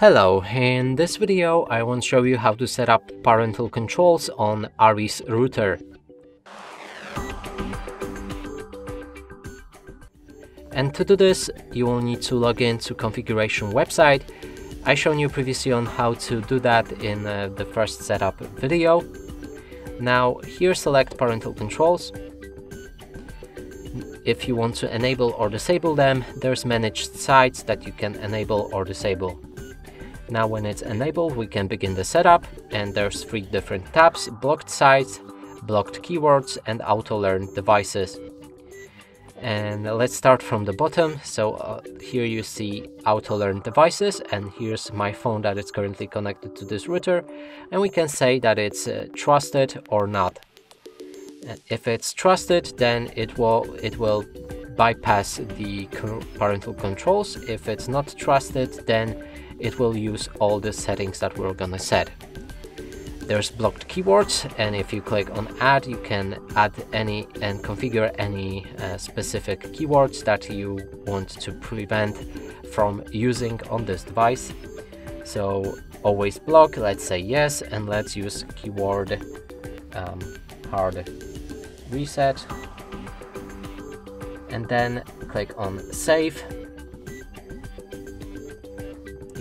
Hello, in this video I want to show you how to set up parental controls on Arris router. And to do this, you will need to log in to configuration website. I shown you previously on how to do that in uh, the first setup video. Now here select parental controls. If you want to enable or disable them, there's managed sites that you can enable or disable. Now when it's enabled, we can begin the setup and there's three different tabs, blocked sites, blocked keywords and auto-learn devices. And let's start from the bottom. So uh, here you see auto-learn devices and here's my phone that is currently connected to this router. And we can say that it's uh, trusted or not. If it's trusted, then it will, it will bypass the parental controls. If it's not trusted, then it will use all the settings that we're gonna set. There's blocked keywords and if you click on add you can add any and configure any uh, specific keywords that you want to prevent from using on this device. So always block, let's say yes and let's use keyword um, hard reset and then click on save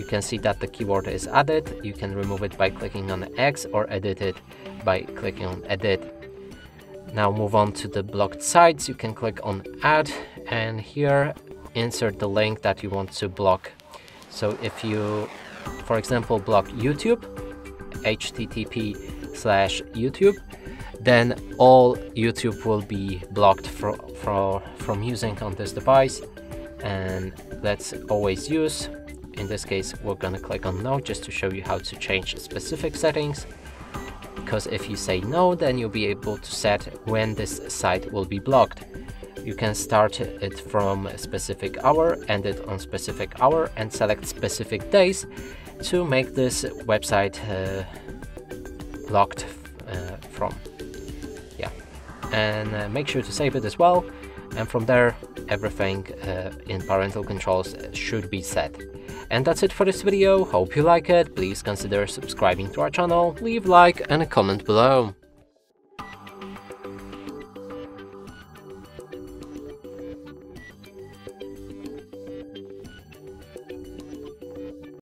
can see that the keyword is added. You can remove it by clicking on X or edit it by clicking on edit. Now move on to the blocked sites. You can click on add and here insert the link that you want to block. So if you, for example, block YouTube, http slash YouTube, then all YouTube will be blocked for, for, from using on this device and let's always use in this case, we're gonna click on no just to show you how to change specific settings. Because if you say no, then you'll be able to set when this site will be blocked. You can start it from a specific hour, end it on specific hour, and select specific days to make this website uh, locked uh, from. Yeah, and uh, make sure to save it as well. And from there, everything uh, in parental controls should be set. And that's it for this video, hope you like it, please consider subscribing to our channel, leave like and a comment below.